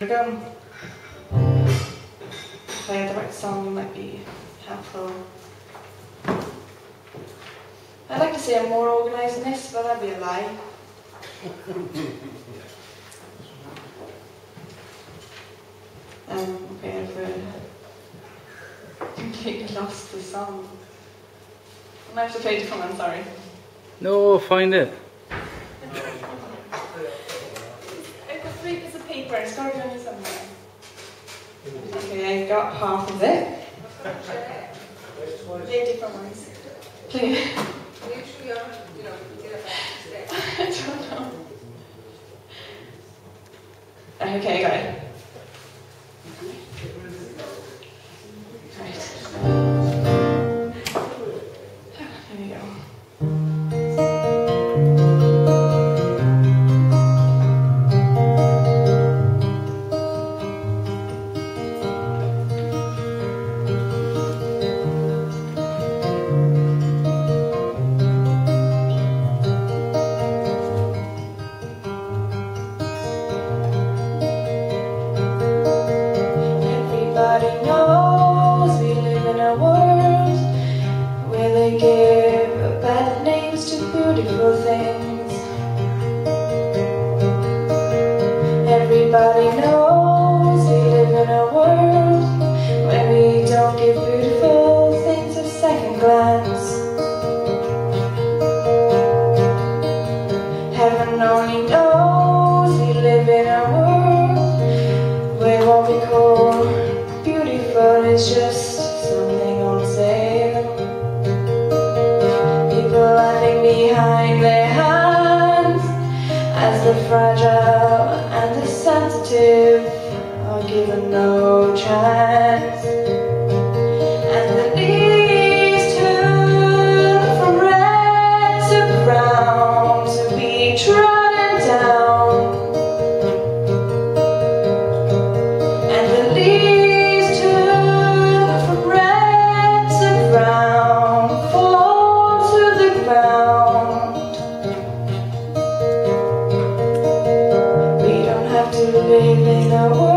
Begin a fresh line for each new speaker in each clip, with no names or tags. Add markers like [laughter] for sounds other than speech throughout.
Go. Had the right song, might be helpful. I'd like to say I'm more organised than this, but that'd be a lie. [laughs] um, okay, I've [laughs] completely lost the song. I have to play it I'm sorry.
No, find it.
I've got three bits of paper, it's got to be somewhere. Okay, I got half of it. They're different ones. Please. [laughs] I don't know. Okay, got it. Everybody knows we live in a world where they give bad names to beautiful things. Everybody knows we live in a world where we don't give beautiful things a second glance. Heaven only knows fragile and the sensitive are given no chance. We don't have to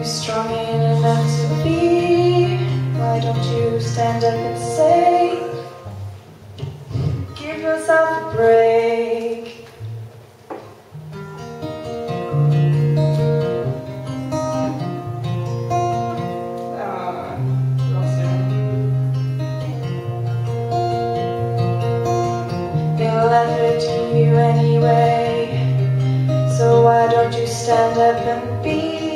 You're strong enough to be. Why don't you stand up and say? Give yourself a break. Oh, They'll it to you anyway. So why don't you stand up and be